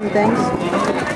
Thanks.